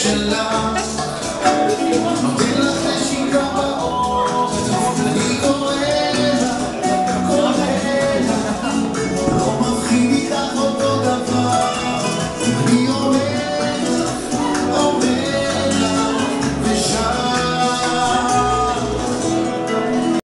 ocean love.